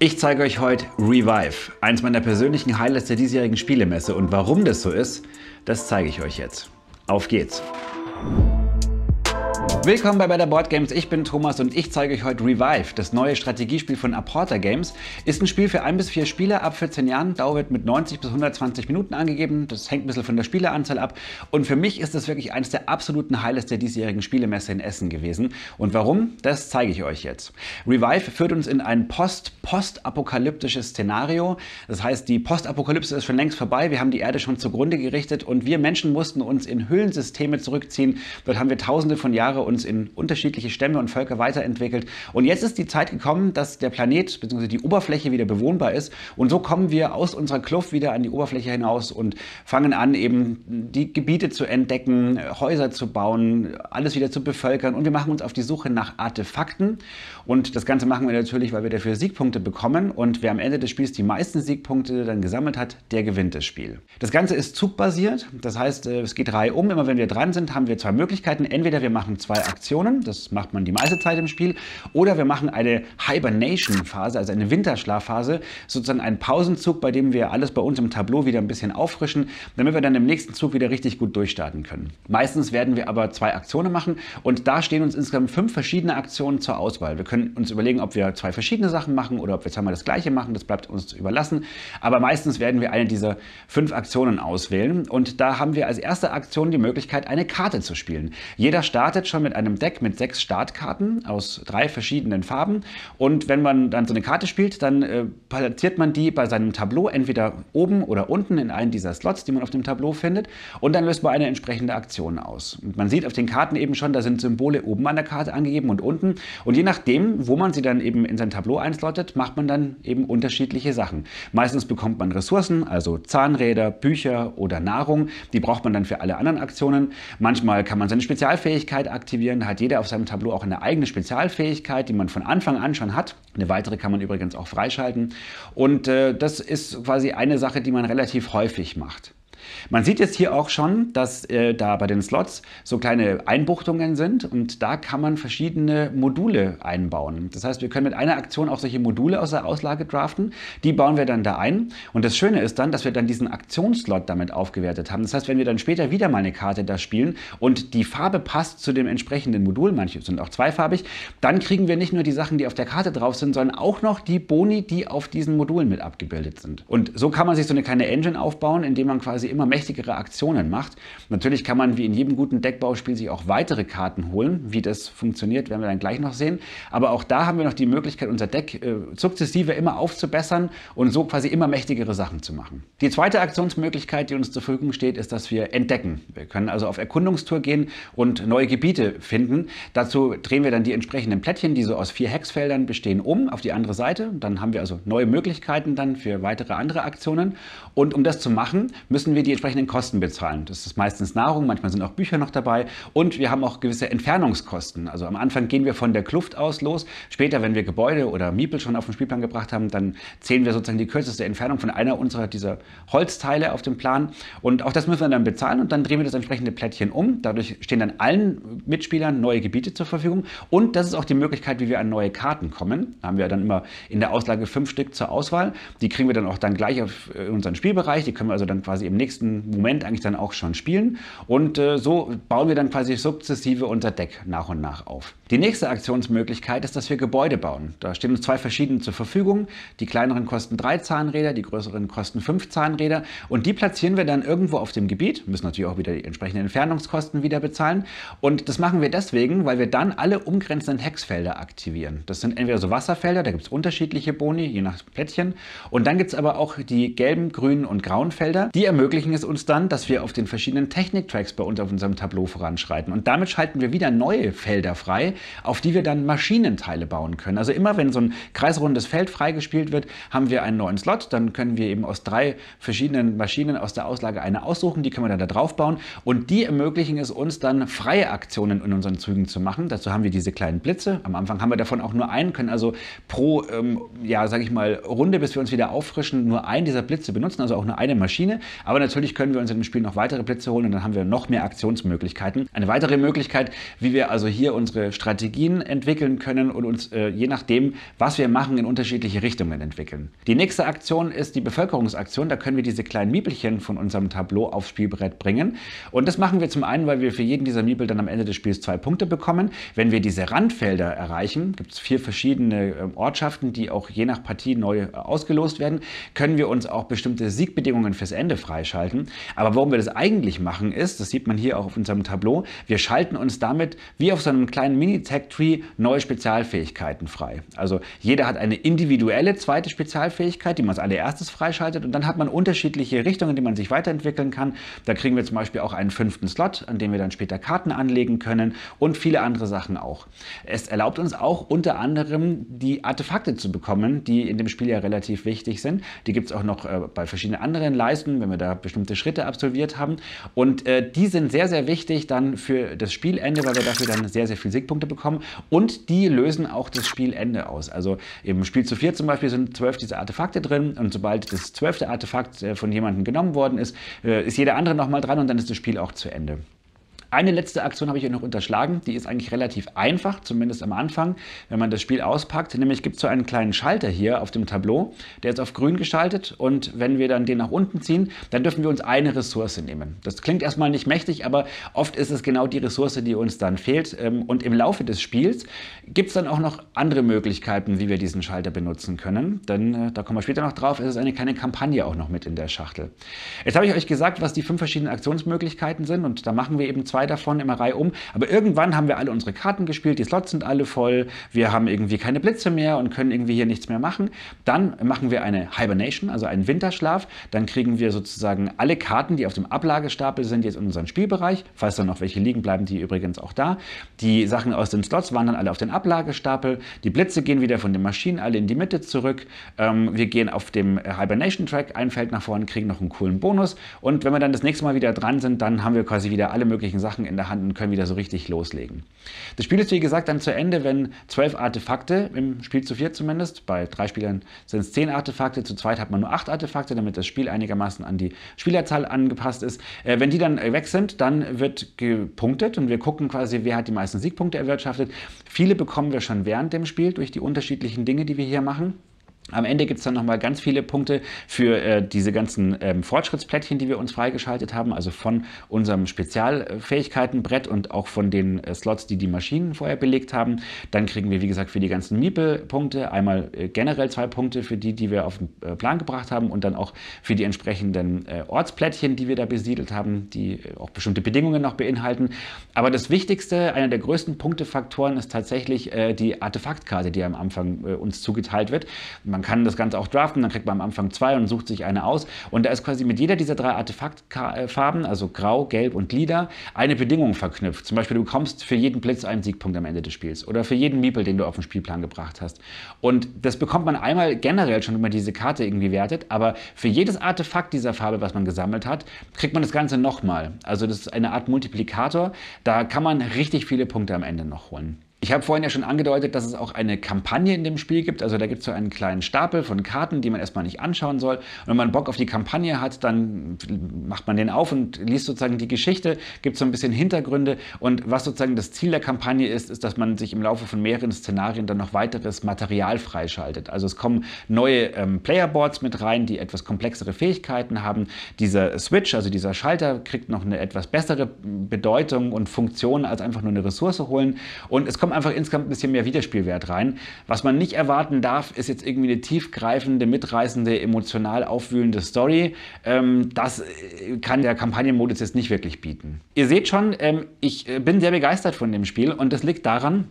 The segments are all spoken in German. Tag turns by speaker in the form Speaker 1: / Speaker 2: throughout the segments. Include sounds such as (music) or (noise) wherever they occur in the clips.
Speaker 1: Ich zeige euch heute Revive, eins meiner persönlichen Highlights der diesjährigen Spielemesse. Und warum das so ist, das zeige ich euch jetzt. Auf geht's! Willkommen bei Better Board Games. Ich bin Thomas und ich zeige euch heute Revive, das neue Strategiespiel von Apporter Games. Ist ein Spiel für ein bis vier Spieler ab 14 Jahren. Dauer wird mit 90 bis 120 Minuten angegeben. Das hängt ein bisschen von der Spieleranzahl ab. Und für mich ist das wirklich eines der absoluten Highlights der diesjährigen Spielemesse in Essen gewesen. Und warum? Das zeige ich euch jetzt. Revive führt uns in ein post-postapokalyptisches Szenario. Das heißt, die Postapokalypse ist schon längst vorbei. Wir haben die Erde schon zugrunde gerichtet und wir Menschen mussten uns in Höhlensysteme zurückziehen. Dort haben wir tausende von Jahren uns in unterschiedliche Stämme und Völker weiterentwickelt. Und jetzt ist die Zeit gekommen, dass der Planet bzw. die Oberfläche wieder bewohnbar ist. Und so kommen wir aus unserer Kluft wieder an die Oberfläche hinaus und fangen an, eben die Gebiete zu entdecken, Häuser zu bauen, alles wieder zu bevölkern. Und wir machen uns auf die Suche nach Artefakten. Und das Ganze machen wir natürlich, weil wir dafür Siegpunkte bekommen. Und wer am Ende des Spiels die meisten Siegpunkte dann gesammelt hat, der gewinnt das Spiel. Das Ganze ist zugbasiert. Das heißt, äh, es geht Reihe um. Immer wenn wir dran sind, haben wir zwei Möglichkeiten. Entweder wir machen zwei Aktionen, das macht man die meiste Zeit im Spiel, oder wir machen eine Hibernation-Phase, also eine Winterschlafphase, sozusagen einen Pausenzug, bei dem wir alles bei uns im Tableau wieder ein bisschen auffrischen, damit wir dann im nächsten Zug wieder richtig gut durchstarten können. Meistens werden wir aber zwei Aktionen machen und da stehen uns insgesamt fünf verschiedene Aktionen zur Auswahl. Wir können uns überlegen, ob wir zwei verschiedene Sachen machen oder ob wir zweimal das gleiche machen, das bleibt uns überlassen, aber meistens werden wir eine dieser fünf Aktionen auswählen und da haben wir als erste Aktion die Möglichkeit, eine Karte zu spielen. Jeder startet schon mit einem Deck mit sechs Startkarten aus drei verschiedenen Farben. Und wenn man dann so eine Karte spielt, dann äh, platziert man die bei seinem Tableau entweder oben oder unten in einen dieser Slots, die man auf dem Tableau findet. Und dann löst man eine entsprechende Aktion aus. Und man sieht auf den Karten eben schon, da sind Symbole oben an der Karte angegeben und unten. Und je nachdem, wo man sie dann eben in sein Tableau einslottet, macht man dann eben unterschiedliche Sachen. Meistens bekommt man Ressourcen, also Zahnräder, Bücher oder Nahrung. Die braucht man dann für alle anderen Aktionen. Manchmal kann man seine Spezialfähigkeit aktivieren ausprobieren, hat jeder auf seinem Tableau auch eine eigene Spezialfähigkeit, die man von Anfang an schon hat. Eine weitere kann man übrigens auch freischalten. Und äh, das ist quasi eine Sache, die man relativ häufig macht. Man sieht jetzt hier auch schon, dass äh, da bei den Slots so kleine Einbuchtungen sind und da kann man verschiedene Module einbauen. Das heißt, wir können mit einer Aktion auch solche Module aus der Auslage draften. Die bauen wir dann da ein und das Schöne ist dann, dass wir dann diesen Aktionsslot damit aufgewertet haben. Das heißt, wenn wir dann später wieder mal eine Karte da spielen und die Farbe passt zu dem entsprechenden Modul, manche sind auch zweifarbig, dann kriegen wir nicht nur die Sachen, die auf der Karte drauf sind, sondern auch noch die Boni, die auf diesen Modulen mit abgebildet sind. Und so kann man sich so eine kleine Engine aufbauen, indem man quasi immer mächtigere Aktionen macht. Natürlich kann man wie in jedem guten Deckbauspiel sich auch weitere Karten holen. Wie das funktioniert, werden wir dann gleich noch sehen. Aber auch da haben wir noch die Möglichkeit, unser Deck äh, sukzessive immer aufzubessern und so quasi immer mächtigere Sachen zu machen. Die zweite Aktionsmöglichkeit, die uns zur Verfügung steht, ist, dass wir entdecken. Wir können also auf Erkundungstour gehen und neue Gebiete finden. Dazu drehen wir dann die entsprechenden Plättchen, die so aus vier Hexfeldern bestehen, um auf die andere Seite. Dann haben wir also neue Möglichkeiten dann für weitere andere Aktionen. Und um das zu machen, müssen wir die entsprechenden Kosten bezahlen. Das ist meistens Nahrung, manchmal sind auch Bücher noch dabei und wir haben auch gewisse Entfernungskosten. Also am Anfang gehen wir von der Kluft aus los. Später, wenn wir Gebäude oder Miepel schon auf den Spielplan gebracht haben, dann zählen wir sozusagen die kürzeste Entfernung von einer unserer dieser Holzteile auf dem Plan und auch das müssen wir dann bezahlen und dann drehen wir das entsprechende Plättchen um. Dadurch stehen dann allen Mitspielern neue Gebiete zur Verfügung und das ist auch die Möglichkeit, wie wir an neue Karten kommen. Da haben wir dann immer in der Auslage fünf Stück zur Auswahl. Die kriegen wir dann auch dann gleich auf äh, unseren Spielbereich. Die können wir also dann quasi im nächsten nächsten Moment eigentlich dann auch schon spielen. Und äh, so bauen wir dann quasi sukzessive unser Deck nach und nach auf. Die nächste Aktionsmöglichkeit ist, dass wir Gebäude bauen. Da stehen uns zwei verschiedene zur Verfügung. Die kleineren kosten drei Zahnräder, die größeren kosten fünf Zahnräder. Und die platzieren wir dann irgendwo auf dem Gebiet, müssen natürlich auch wieder die entsprechenden Entfernungskosten wieder bezahlen. Und das machen wir deswegen, weil wir dann alle umgrenzenden Hexfelder aktivieren. Das sind entweder so Wasserfelder, da gibt es unterschiedliche Boni, je nach Plättchen. Und dann gibt es aber auch die gelben, grünen und grauen Felder. Die ermöglichen es uns dann, dass wir auf den verschiedenen Techniktracks bei uns auf unserem Tableau voranschreiten. Und damit schalten wir wieder neue Felder frei, auf die wir dann Maschinenteile bauen können. Also immer wenn so ein kreisrundes Feld freigespielt wird, haben wir einen neuen Slot. Dann können wir eben aus drei verschiedenen Maschinen aus der Auslage eine aussuchen. Die können wir dann da drauf bauen. Und die ermöglichen es uns dann, freie Aktionen in unseren Zügen zu machen. Dazu haben wir diese kleinen Blitze. Am Anfang haben wir davon auch nur einen, können also pro, ähm, ja, sage ich mal, Runde, bis wir uns wieder auffrischen, nur einen dieser Blitze benutzen, also auch nur eine Maschine. Aber natürlich können wir uns in dem Spiel noch weitere Blitze holen und dann haben wir noch mehr Aktionsmöglichkeiten. Eine weitere Möglichkeit, wie wir also hier unsere Strategien entwickeln können und uns äh, je nachdem, was wir machen, in unterschiedliche Richtungen entwickeln. Die nächste Aktion ist die Bevölkerungsaktion. Da können wir diese kleinen Miepelchen von unserem Tableau aufs Spielbrett bringen. Und das machen wir zum einen, weil wir für jeden dieser Miepel dann am Ende des Spiels zwei Punkte bekommen. Wenn wir diese Randfelder erreichen, gibt es vier verschiedene ähm, Ortschaften, die auch je nach Partie neu äh, ausgelost werden, können wir uns auch bestimmte Siegbedingungen fürs Ende freischalten. Aber warum wir das eigentlich machen ist, das sieht man hier auch auf unserem Tableau, wir schalten uns damit wie auf so einem kleinen Mini-Tech-Tree neue Spezialfähigkeiten frei. Also jeder hat eine individuelle zweite Spezialfähigkeit, die man als allererstes freischaltet und dann hat man unterschiedliche Richtungen, die man sich weiterentwickeln kann. Da kriegen wir zum Beispiel auch einen fünften Slot, an dem wir dann später Karten anlegen können und viele andere Sachen auch. Es erlaubt uns auch unter anderem die Artefakte zu bekommen, die in dem Spiel ja relativ wichtig sind. Die gibt es auch noch äh, bei verschiedenen anderen Leisten, wenn wir da bestimmte Schritte absolviert haben. Und äh, die sind sehr, sehr wichtig dann für das Spielende, weil wir dafür dann sehr, sehr viele Siegpunkte bekommen. Und die lösen auch das Spielende aus. Also im Spiel zu vier zum Beispiel sind zwölf dieser Artefakte drin und sobald das zwölfte Artefakt äh, von jemandem genommen worden ist, äh, ist jeder andere nochmal dran und dann ist das Spiel auch zu Ende. Eine letzte Aktion habe ich euch noch unterschlagen. Die ist eigentlich relativ einfach, zumindest am Anfang, wenn man das Spiel auspackt. Nämlich gibt es so einen kleinen Schalter hier auf dem Tableau. Der ist auf grün geschaltet und wenn wir dann den nach unten ziehen, dann dürfen wir uns eine Ressource nehmen. Das klingt erstmal nicht mächtig, aber oft ist es genau die Ressource, die uns dann fehlt. Ähm, und im Laufe des Spiels gibt es dann auch noch andere Möglichkeiten, wie wir diesen Schalter benutzen können. Denn äh, da kommen wir später noch drauf, es ist eine kleine Kampagne auch noch mit in der Schachtel. Jetzt habe ich euch gesagt, was die fünf verschiedenen Aktionsmöglichkeiten sind und da machen wir eben zwei zwei davon immer Reihe um. Aber irgendwann haben wir alle unsere Karten gespielt, die Slots sind alle voll, wir haben irgendwie keine Blitze mehr und können irgendwie hier nichts mehr machen. Dann machen wir eine Hibernation, also einen Winterschlaf. Dann kriegen wir sozusagen alle Karten, die auf dem Ablagestapel sind, jetzt in unseren Spielbereich. Falls dann noch welche liegen, bleiben die übrigens auch da. Die Sachen aus den Slots wandern alle auf den Ablagestapel. Die Blitze gehen wieder von den Maschinen alle in die Mitte zurück. Ähm, wir gehen auf dem Hibernation-Track ein Feld nach vorne, kriegen noch einen coolen Bonus. Und wenn wir dann das nächste Mal wieder dran sind, dann haben wir quasi wieder alle möglichen Sachen Sachen in der Hand und können wieder so richtig loslegen. Das Spiel ist wie gesagt dann zu Ende, wenn zwölf Artefakte, im Spiel zu vier zumindest, bei drei Spielern sind es zehn Artefakte, zu zweit hat man nur acht Artefakte, damit das Spiel einigermaßen an die Spielerzahl angepasst ist. Äh, wenn die dann weg sind, dann wird gepunktet und wir gucken quasi, wer hat die meisten Siegpunkte erwirtschaftet. Viele bekommen wir schon während dem Spiel durch die unterschiedlichen Dinge, die wir hier machen. Am Ende gibt es dann nochmal ganz viele Punkte für äh, diese ganzen ähm, Fortschrittsplättchen, die wir uns freigeschaltet haben, also von unserem Spezialfähigkeitenbrett und auch von den äh, Slots, die die Maschinen vorher belegt haben. Dann kriegen wir, wie gesagt, für die ganzen Miepel-Punkte einmal äh, generell zwei Punkte für die, die wir auf den äh, Plan gebracht haben und dann auch für die entsprechenden äh, Ortsplättchen, die wir da besiedelt haben, die äh, auch bestimmte Bedingungen noch beinhalten. Aber das Wichtigste, einer der größten Punktefaktoren ist tatsächlich die Artefaktkarte, die am Anfang uns zugeteilt wird. Man man kann das Ganze auch draften, dann kriegt man am Anfang zwei und sucht sich eine aus. Und da ist quasi mit jeder dieser drei Artefaktfarben, also Grau, Gelb und Lila, eine Bedingung verknüpft. Zum Beispiel, du bekommst für jeden Blitz einen Siegpunkt am Ende des Spiels oder für jeden Miepel, den du auf den Spielplan gebracht hast. Und das bekommt man einmal generell schon, wenn man diese Karte irgendwie wertet, aber für jedes Artefakt dieser Farbe, was man gesammelt hat, kriegt man das Ganze nochmal. Also das ist eine Art Multiplikator. Da kann man richtig viele Punkte am Ende noch holen. Ich habe vorhin ja schon angedeutet, dass es auch eine Kampagne in dem Spiel gibt. Also da gibt es so einen kleinen Stapel von Karten, die man erstmal nicht anschauen soll. Und wenn man Bock auf die Kampagne hat, dann macht man den auf und liest sozusagen die Geschichte, gibt so ein bisschen Hintergründe. Und was sozusagen das Ziel der Kampagne ist, ist, dass man sich im Laufe von mehreren Szenarien dann noch weiteres Material freischaltet. Also es kommen neue ähm, Playerboards mit rein, die etwas komplexere Fähigkeiten haben. Dieser Switch, also dieser Schalter, kriegt noch eine etwas bessere Bedeutung und Funktion als einfach nur eine Ressource holen. Und es kommt kommt einfach insgesamt ein bisschen mehr Wiederspielwert rein. Was man nicht erwarten darf, ist jetzt irgendwie eine tiefgreifende, mitreißende, emotional aufwühlende Story. Ähm, das äh, kann der Kampagnenmodus jetzt nicht wirklich bieten. Ihr seht schon, ähm, ich äh, bin sehr begeistert von dem Spiel und das liegt daran,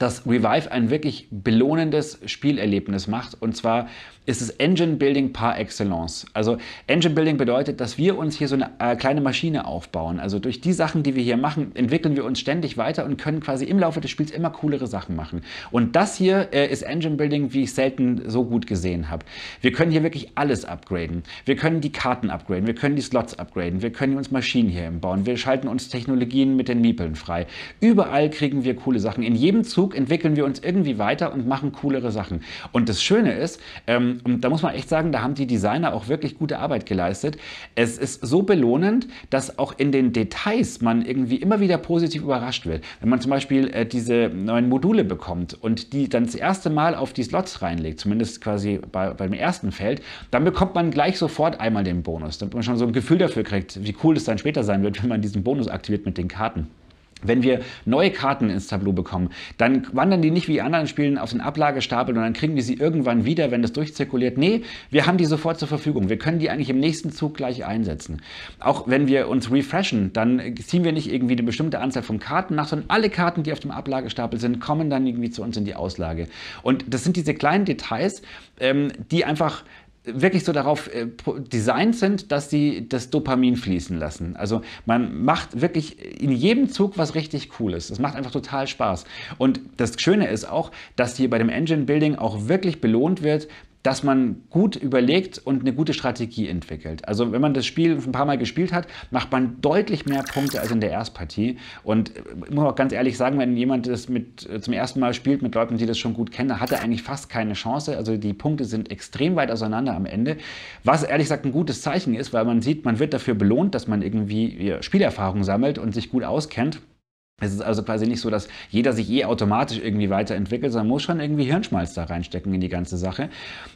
Speaker 1: dass Revive ein wirklich belohnendes Spielerlebnis macht. Und zwar ist es Engine Building par excellence. Also Engine Building bedeutet, dass wir uns hier so eine äh, kleine Maschine aufbauen. Also durch die Sachen, die wir hier machen, entwickeln wir uns ständig weiter und können quasi im Laufe des Spiels immer coolere Sachen machen. Und das hier äh, ist Engine Building, wie ich selten so gut gesehen habe. Wir können hier wirklich alles upgraden. Wir können die Karten upgraden, wir können die Slots upgraden, wir können uns Maschinen hier bauen, wir schalten uns Technologien mit den Miepeln frei. Überall kriegen wir coole Sachen. In jedem Zug Zug entwickeln wir uns irgendwie weiter und machen coolere Sachen. Und das Schöne ist, ähm, und da muss man echt sagen, da haben die Designer auch wirklich gute Arbeit geleistet. Es ist so belohnend, dass auch in den Details man irgendwie immer wieder positiv überrascht wird. Wenn man zum Beispiel äh, diese neuen Module bekommt und die dann das erste Mal auf die Slots reinlegt, zumindest quasi bei, beim ersten Feld, dann bekommt man gleich sofort einmal den Bonus, damit man schon so ein Gefühl dafür kriegt, wie cool es dann später sein wird, wenn man diesen Bonus aktiviert mit den Karten. Wenn wir neue Karten ins Tableau bekommen, dann wandern die nicht wie anderen Spielen auf den Ablagestapel und dann kriegen wir sie irgendwann wieder, wenn das durchzirkuliert. Nee, wir haben die sofort zur Verfügung. Wir können die eigentlich im nächsten Zug gleich einsetzen. Auch wenn wir uns refreshen, dann ziehen wir nicht irgendwie eine bestimmte Anzahl von Karten nach, sondern alle Karten, die auf dem Ablagestapel sind, kommen dann irgendwie zu uns in die Auslage. Und das sind diese kleinen Details, ähm, die einfach wirklich so darauf äh, designt sind, dass sie das Dopamin fließen lassen. Also man macht wirklich in jedem Zug was richtig Cooles. Das macht einfach total Spaß. Und das Schöne ist auch, dass hier bei dem Engine Building auch wirklich belohnt wird, dass man gut überlegt und eine gute Strategie entwickelt. Also wenn man das Spiel ein paar Mal gespielt hat, macht man deutlich mehr Punkte als in der Erstpartie. Und ich muss auch ganz ehrlich sagen, wenn jemand das mit, äh, zum ersten Mal spielt mit Leuten, die das schon gut kennen, hat er eigentlich fast keine Chance. Also die Punkte sind extrem weit auseinander am Ende. Was ehrlich gesagt ein gutes Zeichen ist, weil man sieht, man wird dafür belohnt, dass man irgendwie Spielerfahrung sammelt und sich gut auskennt. Es ist also quasi nicht so, dass jeder sich eh automatisch irgendwie weiterentwickelt, sondern muss schon irgendwie Hirnschmalz da reinstecken in die ganze Sache.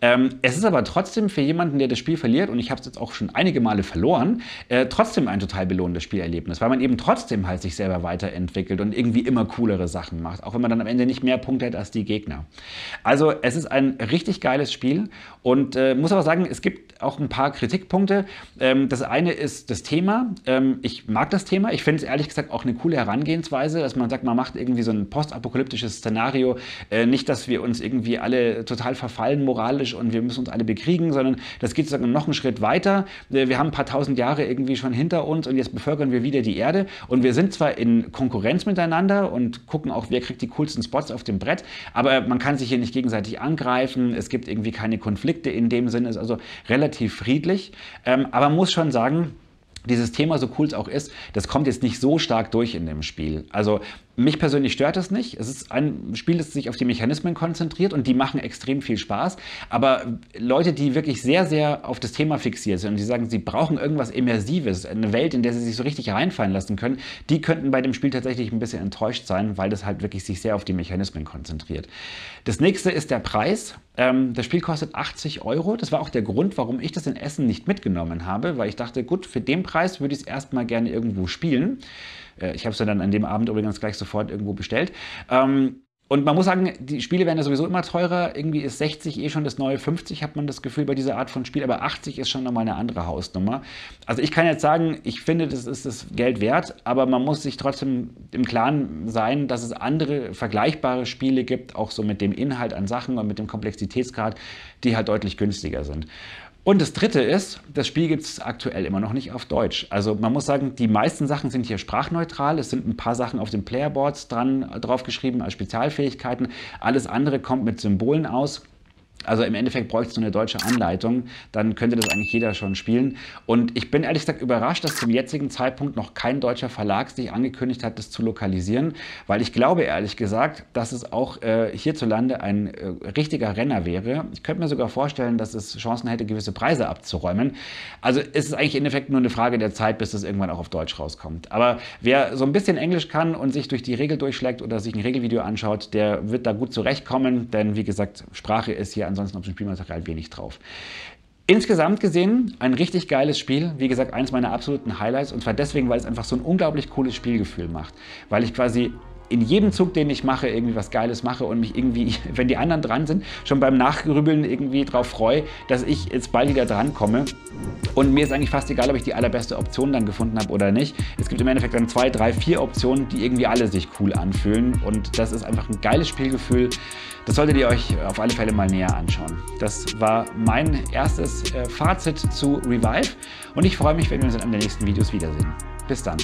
Speaker 1: Ähm, es ist aber trotzdem für jemanden, der das Spiel verliert, und ich habe es jetzt auch schon einige Male verloren, äh, trotzdem ein total belohnendes Spielerlebnis, weil man eben trotzdem halt sich selber weiterentwickelt und irgendwie immer coolere Sachen macht, auch wenn man dann am Ende nicht mehr Punkte hat als die Gegner. Also es ist ein richtig geiles Spiel und äh, muss aber sagen, es gibt auch ein paar Kritikpunkte. Ähm, das eine ist das Thema. Ähm, ich mag das Thema. Ich finde es ehrlich gesagt auch eine coole Herangehensweise, dass man sagt, man macht irgendwie so ein postapokalyptisches Szenario. Äh, nicht, dass wir uns irgendwie alle total verfallen moralisch und wir müssen uns alle bekriegen, sondern das geht sozusagen noch einen Schritt weiter. Äh, wir haben ein paar tausend Jahre irgendwie schon hinter uns und jetzt bevölkern wir wieder die Erde und wir sind zwar in Konkurrenz miteinander und gucken auch, wer kriegt die coolsten Spots auf dem Brett, aber man kann sich hier nicht gegenseitig angreifen, es gibt irgendwie keine Konflikte in dem Sinne, ist also relativ friedlich, ähm, aber man muss schon sagen, dieses Thema, so cool es auch ist, das kommt jetzt nicht so stark durch in dem Spiel. Also mich persönlich stört das nicht. Es ist ein Spiel, das sich auf die Mechanismen konzentriert und die machen extrem viel Spaß. Aber Leute, die wirklich sehr, sehr auf das Thema fixiert sind und die sagen, sie brauchen irgendwas Immersives, eine Welt, in der sie sich so richtig reinfallen lassen können, die könnten bei dem Spiel tatsächlich ein bisschen enttäuscht sein, weil das halt wirklich sich sehr auf die Mechanismen konzentriert. Das nächste ist der Preis. Ähm, das Spiel kostet 80 Euro. Das war auch der Grund, warum ich das in Essen nicht mitgenommen habe, weil ich dachte, gut, für den Preis würde ich es erstmal gerne irgendwo spielen. Äh, ich habe es dann an dem Abend übrigens gleich sofort irgendwo bestellt. Ähm, und man muss sagen, die Spiele werden ja sowieso immer teurer. Irgendwie ist 60 eh schon das neue 50, hat man das Gefühl bei dieser Art von Spiel. Aber 80 ist schon nochmal eine andere Hausnummer. Also ich kann jetzt sagen, ich finde, das ist das Geld wert. Aber man muss sich trotzdem im Klaren sein, dass es andere vergleichbare Spiele gibt, auch so mit dem Inhalt an Sachen und mit dem Komplexitätsgrad, die halt deutlich günstiger sind. Und das Dritte ist, das Spiel gibt es aktuell immer noch nicht auf Deutsch. Also man muss sagen, die meisten Sachen sind hier sprachneutral. Es sind ein paar Sachen auf den Playerboards dran, draufgeschrieben als Spezialfähigkeiten. Alles andere kommt mit Symbolen aus. Also im Endeffekt bräuchte es so eine deutsche Anleitung, dann könnte das eigentlich jeder schon spielen. Und ich bin ehrlich gesagt überrascht, dass zum jetzigen Zeitpunkt noch kein deutscher Verlag sich angekündigt hat, das zu lokalisieren, weil ich glaube ehrlich gesagt, dass es auch äh, hierzulande ein äh, richtiger Renner wäre. Ich könnte mir sogar vorstellen, dass es Chancen hätte, gewisse Preise abzuräumen. Also ist es eigentlich im Endeffekt nur eine Frage der Zeit, bis es irgendwann auch auf Deutsch rauskommt. Aber wer so ein bisschen Englisch kann und sich durch die Regel durchschlägt oder sich ein Regelvideo anschaut, der wird da gut zurechtkommen, denn wie gesagt, Sprache ist hier ansonsten auf dem Spielmaterial wenig drauf. Insgesamt gesehen ein richtig geiles Spiel. Wie gesagt, eines meiner absoluten Highlights. Und zwar deswegen, weil es einfach so ein unglaublich cooles Spielgefühl macht. Weil ich quasi in jedem Zug, den ich mache, irgendwie was Geiles mache und mich irgendwie, (laughs) wenn die anderen dran sind, schon beim Nachgrübeln irgendwie darauf freue, dass ich jetzt bald wieder drankomme. Und mir ist eigentlich fast egal, ob ich die allerbeste Option dann gefunden habe oder nicht. Es gibt im Endeffekt dann zwei, drei, vier Optionen, die irgendwie alle sich cool anfühlen. Und das ist einfach ein geiles Spielgefühl. Das solltet ihr euch auf alle Fälle mal näher anschauen. Das war mein erstes äh, Fazit zu Revive und ich freue mich, wenn wir uns in einem der nächsten Videos wiedersehen. Bis dann.